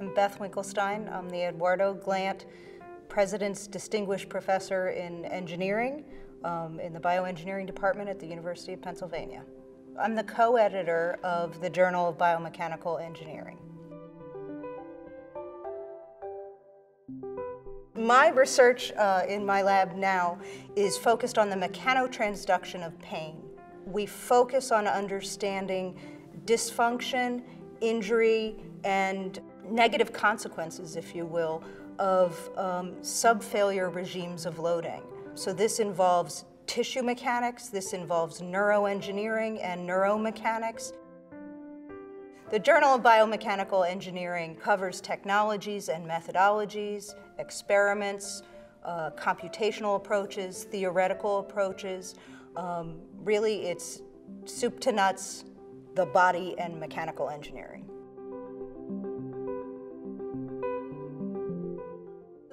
I'm Beth Winkelstein. I'm the Eduardo Glandt President's Distinguished Professor in Engineering um, in the Bioengineering Department at the University of Pennsylvania. I'm the co-editor of the Journal of Biomechanical Engineering. My research uh, in my lab now is focused on the mechanotransduction of pain. We focus on understanding dysfunction, injury, and negative consequences, if you will, of um, subfailure regimes of loading. So this involves tissue mechanics, this involves neuroengineering and neuromechanics. The Journal of Biomechanical Engineering covers technologies and methodologies, experiments, uh, computational approaches, theoretical approaches. Um, really, it's soup to nuts, the body and mechanical engineering.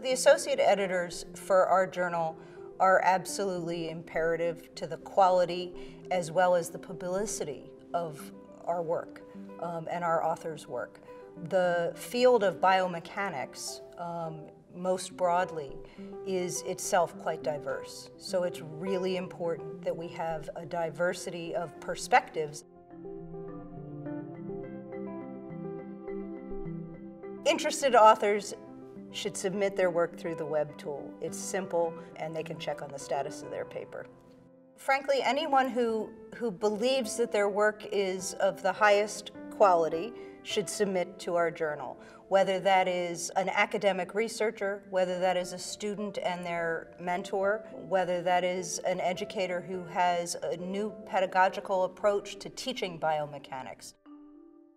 The associate editors for our journal are absolutely imperative to the quality as well as the publicity of our work um, and our authors' work. The field of biomechanics, um, most broadly, is itself quite diverse. So it's really important that we have a diversity of perspectives. Interested authors should submit their work through the web tool. It's simple and they can check on the status of their paper. Frankly, anyone who, who believes that their work is of the highest quality should submit to our journal, whether that is an academic researcher, whether that is a student and their mentor, whether that is an educator who has a new pedagogical approach to teaching biomechanics.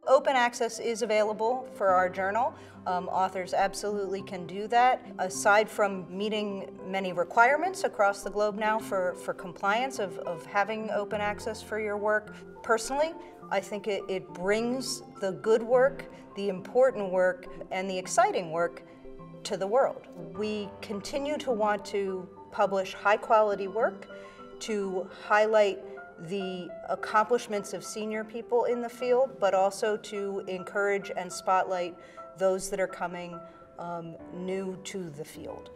Open access is available for our journal. Um, authors absolutely can do that. Aside from meeting many requirements across the globe now for, for compliance of, of having open access for your work, personally, I think it, it brings the good work, the important work, and the exciting work to the world. We continue to want to publish high quality work, to highlight the accomplishments of senior people in the field, but also to encourage and spotlight those that are coming um, new to the field.